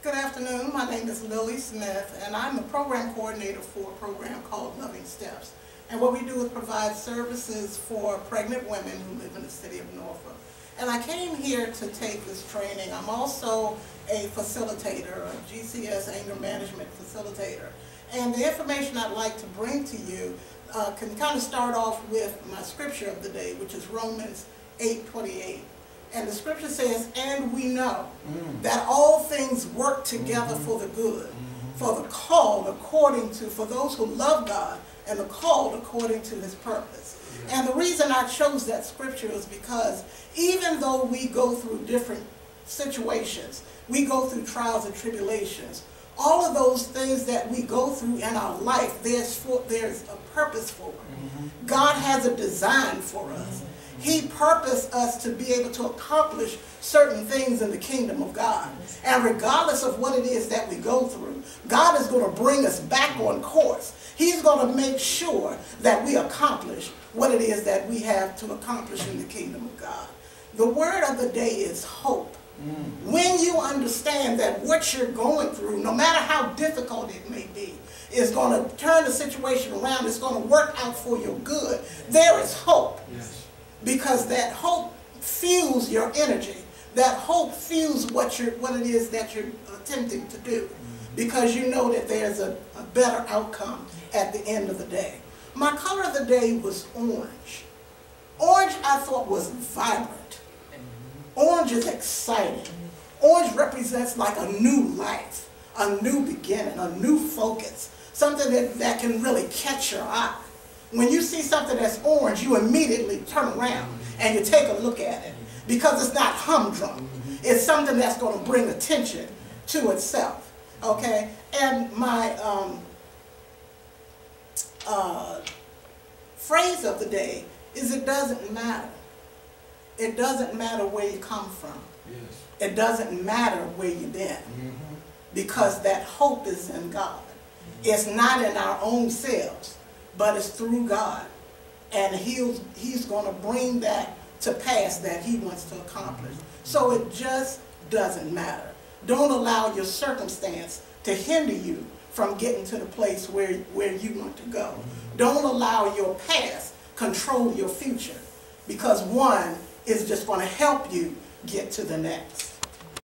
Good afternoon. My name is Lilly Smith, and I'm a program coordinator for a program called Loving Steps. And what we do is provide services for pregnant women who live in the city of Norfolk. And I came here to take this training. I'm also a facilitator, a GCS anger management facilitator. And the information I'd like to bring to you uh, can kind of start off with my scripture of the day, which is Romans 8:28. And the scripture says, and we know mm. that all things together mm -hmm. for the good, for the called according to, for those who love God and the called according to his purpose. And the reason I chose that scripture is because even though we go through different situations, we go through trials and tribulations, all of those things that we go through in our life, there's, for, there's a purpose for it. Mm -hmm. God has a design for us. He purposed us to be able to accomplish certain things in the kingdom of God. And regardless of what it is that we go through, God is going to bring us back on course. He's going to make sure that we accomplish what it is that we have to accomplish in the kingdom of God. The word of the day is hope. Mm. When you understand that what you're going through, no matter how difficult it may be, is going to turn the situation around, it's going to work out for your good, there is hope. Yes that hope fuels your energy. That hope fuels what you're, what it is that you're attempting to do because you know that there's a, a better outcome at the end of the day. My color of the day was orange. Orange I thought was vibrant. Orange is exciting. Orange represents like a new life, a new beginning, a new focus, something that, that can really catch your eye. When you see something that's orange, you immediately turn around and you take a look at it because it's not humdrum. It's something that's going to bring attention to itself. Okay? And my um, uh, phrase of the day is it doesn't matter. It doesn't matter where you come from. Yes. It doesn't matter where you've been mm -hmm. because that hope is in God. It's not in our own selves but it's through God. And he'll, he's going to bring that to pass that he wants to accomplish. Mm-hmm. So it just doesn't matter. Don't allow your circumstance to hinder you from getting to the place where, where you want to go. Mm-hmm. Don't allow your past control your future because one is just going to help you get to the next.